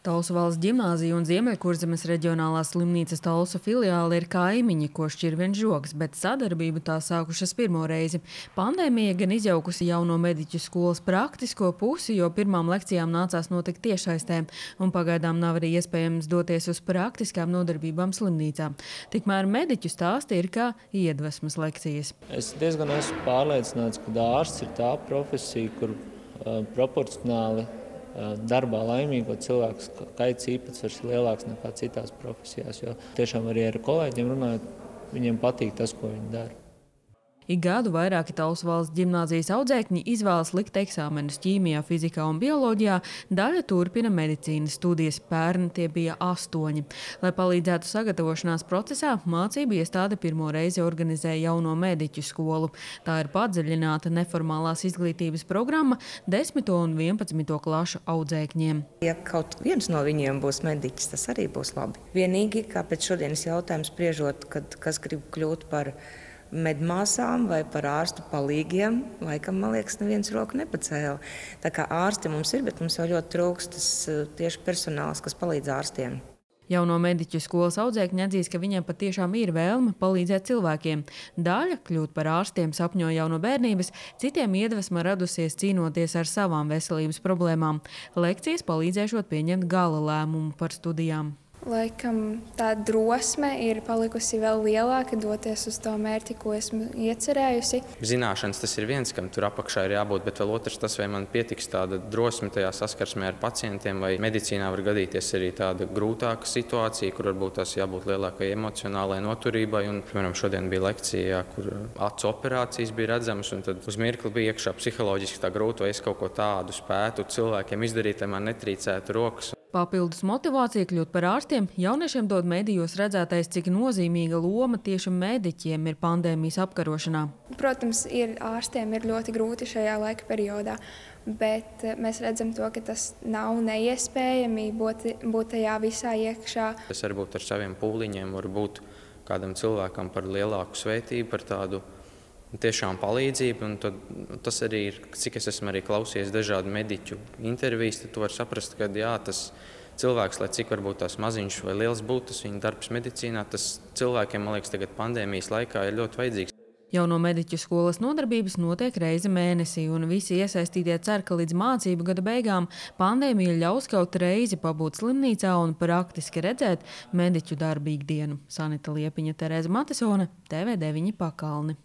Talsu valsts ģimnāzija un Ziemeļkurzemes reģionālās slimnīcas Talsu filiāle ir kaimiņi, ko šķir viens žoks, bet sadarbību tā sākušas pirmo reizi. Pandēmija gan izjaukusi jauno mediķu skolas praktisko pusi, jo pirmām lekcijām nācās notikt tiešaistē, un pagaidām nav arī iespējams doties uz praktiskām nodarbībām slimnīcā. Tikmēr mediķu stāsti ir kā iedvesmas lekcijas. Es diezgan esmu pārliecināts, ka ārsts ir tā profesija, kur uh, proporcionāli darbā laimīgo cilvēku skaits īpatsvars ir lielāks nekā citās profesijās. Jo tiešām arī ar kolēģiem runājot, viņiem patīk tas, ko viņi dara. Ik gadu vairāki Talsu valsts ģimnāzijas audzēkņi izvēlas likt eksāmenus ķīmijā, fizikā un bioloģijā, daļa turpina medicīnas studijas. Pērni tie bija astoņi. Lai palīdzētu sagatavošanās procesā, mācību iestāde pirmo reizi organizēja jauno mediķu skolu. Tā ir padziļināta neformālās izglītības programma 10. un 11. klašu audzēkņiem. Ja kaut viens no viņiem būs mediķis, tas arī būs labi. Vienīgi, kā pēc šodienas jautājums spriežot, kad kas grib kļūt par medmāsām vai par ārstu palīgiem, laikam, man liekas, neviens roku nepacēla. Tā kā ārsti mums ir, bet mums jau ļoti trūkst tas eh, tieši personāls, kas palīdz ārstiem. Jauno mediķu skolas audzēkņi atzīst, ka viņiem patiešām ir vēlme palīdzēt cilvēkiem. Daļa kļūt par ārstiem sapņo jau no bērnības, citiem iedvesma radusies cīnoties ar savām veselības problēmām. Lekcijas palīdzēšot pieņemt gala lēmumu par studijām. Laikam tā drosme ir palikusi vēl lielāka doties uz to mērķi, ko esmu iecerējusi. Zināšanas tas ir viens, kam tur apakšā ir jābūt, bet vēl otrs tas, vai man pietiks tāda drosme tajā saskarsmē ar pacientiem, vai medicīnā var gadīties arī tāda grūtāka situācija, kur varbūt tās jābūt lielākai emocionālai noturībai. Un, piemēram, šodien bija lekcija, kur acu operācijas bija redzamas, un tad uz mirkli bija iekšā psiholoģiski tā grūti, vai es kaut ko tādu spētu cilvēkiem izdarīt, lai man netrīcētu rokas. Papildus motivācija kļūt par ārstiem jauniešiem dod medijos redzētais, cik nozīmīga loma tieši mediķiem ir pandēmijas apkarošanā. Protams, ir ārstiem ir ļoti grūti šajā laika periodā, bet eh, mēs redzam to, ka tas nav neiespējami būt, būt tajā visā iekšā. Es varbūt ar saviem pūliņiem varu būt kādam cilvēkam par lielāku svētību, par tādu tiešām palīdzību. Tad, tas arī ir, cik es esmu arī klausījies dažādu mediķu intervijas, tad tu vari saprast, ka jā, tas cilvēks, lai cik varbūt tās maziņš vai liels būtu, tas viņa darbs medicīnā, tas cilvēkiem, man liekas, tagad pandēmijas laikā ir ļoti vajadzīgs. Jauno mediķu skolas nodarbības notiek reizi mēnesī, un visi iesaistītie cer, ka līdz mācību gada beigām pandēmija ļaus kaut reizi pabūt slimnīcā un praktiski redzēt mediķu darbu ikdienu. Sanita Liepiņa, Tereza Matesone, TV9 pakalni.